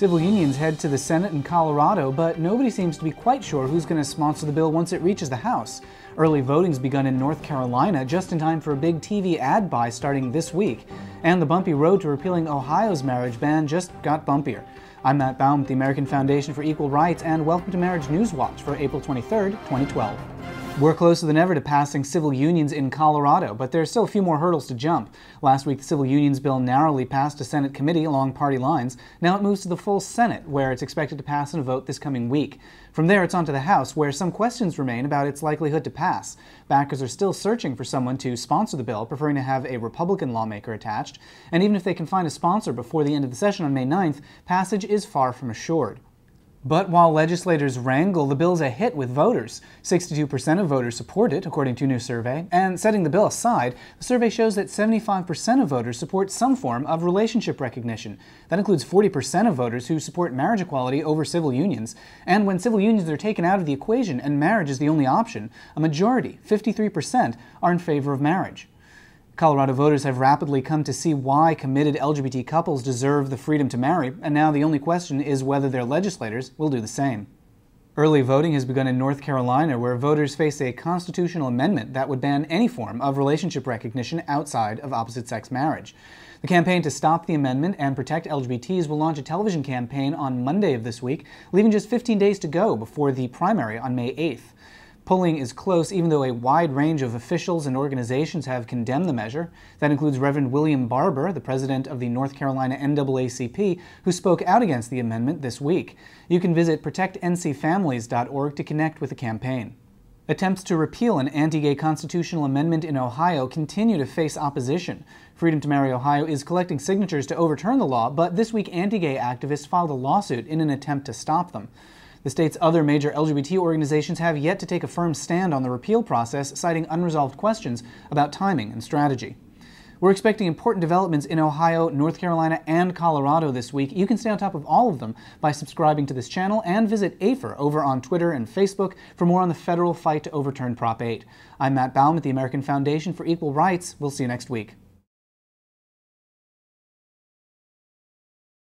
Civil unions head to the Senate in Colorado, but nobody seems to be quite sure who's going to sponsor the bill once it reaches the House. Early voting's begun in North Carolina just in time for a big TV ad buy starting this week. And the bumpy road to repealing Ohio's marriage ban just got bumpier. I'm Matt Baum with the American Foundation for Equal Rights, and welcome to Marriage News Watch for April 23, 2012. We're closer than ever to passing civil unions in Colorado, but there are still a few more hurdles to jump. Last week, the civil unions bill narrowly passed a Senate committee along party lines. Now it moves to the full Senate, where it's expected to pass in a vote this coming week. From there, it's on to the House, where some questions remain about its likelihood to pass. Backers are still searching for someone to sponsor the bill, preferring to have a Republican lawmaker attached. And even if they can find a sponsor before the end of the session on May 9th, passage is far from assured. But while legislators wrangle, the bill's a hit with voters. 62% of voters support it, according to a new survey. And setting the bill aside, the survey shows that 75% of voters support some form of relationship recognition. That includes 40% of voters who support marriage equality over civil unions. And when civil unions are taken out of the equation and marriage is the only option, a majority, 53%, are in favor of marriage. Colorado voters have rapidly come to see why committed LGBT couples deserve the freedom to marry, and now the only question is whether their legislators will do the same. Early voting has begun in North Carolina, where voters face a constitutional amendment that would ban any form of relationship recognition outside of opposite sex marriage. The campaign to stop the amendment and protect LGBTs will launch a television campaign on Monday of this week, leaving just 15 days to go before the primary on May 8th. Polling is close, even though a wide range of officials and organizations have condemned the measure. That includes Reverend William Barber, the president of the North Carolina NAACP, who spoke out against the amendment this week. You can visit protectncfamilies.org to connect with the campaign. Attempts to repeal an anti gay constitutional amendment in Ohio continue to face opposition. Freedom to Marry Ohio is collecting signatures to overturn the law, but this week anti gay activists filed a lawsuit in an attempt to stop them. The state's other major LGBT organizations have yet to take a firm stand on the repeal process, citing unresolved questions about timing and strategy. We're expecting important developments in Ohio, North Carolina, and Colorado this week. You can stay on top of all of them by subscribing to this channel and visit AFER over on Twitter and Facebook for more on the federal fight to overturn Prop 8. I'm Matt Baum at the American Foundation for Equal Rights. We'll see you next week.